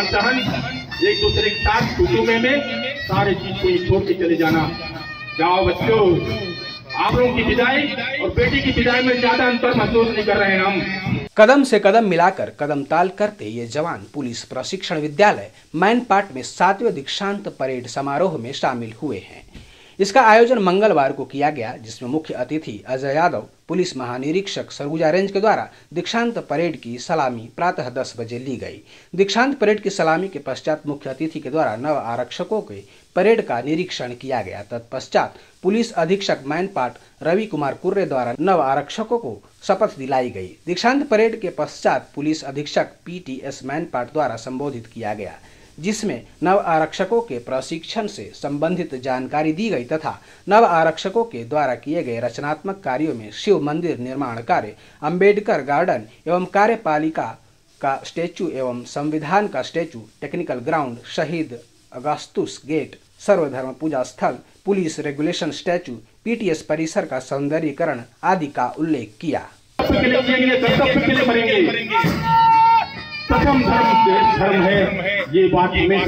रहन सहन एक दूसरे के साथ में में सारे चीज़ को छोड़ के चले जाना। जाओ बच्चों, आप लोगों की विदाई और बेटी की विदाई में ज़्यादा अंतर महसूस नहीं कर रहे हैं हम। कदम से कदम मिलाकर, कदम ताल करते ये जवान पुलिस प्रशिक्षण विद्यालय, मैनपाट में सातवें दीक्षांत परेड समारोह में शामिल हुए हैं। इसका आयोजन मंगलवार को किया गया, जिसमें मुख्य अतिथि अजय यादव, पुलिस महानिरीक्षक सरगुजा रेंज के द्वारा दीक्षांत परेड की सलामी प्रातः 10 बजे ली गई। दीक्षांत परेड की सलामी के पश्चात मुख्य अतिथि के द्वारा नव आरक्षकों के परेड का निरीक्षण किया गया। तत्पश्चात पुलिस अधीक्षक मैनपाट रवि कुमार कुर्रे द्वारा नव आरक्षकों को शपथ दिलाई गई। दीक्षांत परेड के पश्चात पुलिस अधीक्षक पी टी एस मैनपाट द्वारा संबोधित किया गया। जिसमें नव आरक्षकों के प्रशिक्षण से संबंधित जानकारी दी गई तथा नव आरक्षकों के द्वारा किए गए रचनात्मक कार्यों में शिव मंदिर निर्माण कार्य अंबेडकर गार्डन एवं कार्यपालिका का स्टेचू एवं संविधान का स्टेचू टेक्निकल ग्राउंड शहीद अगस्तुस गेट सर्वधर्म पूजा स्थल पुलिस रेगुलेशन स्टैचू पीटीएस परिसर का सौंदर्यीकरण आदि का उल्लेख किया धर्म धर्म है ये बात हमेशा